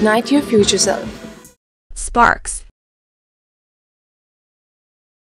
Ignite your future self. Sparks.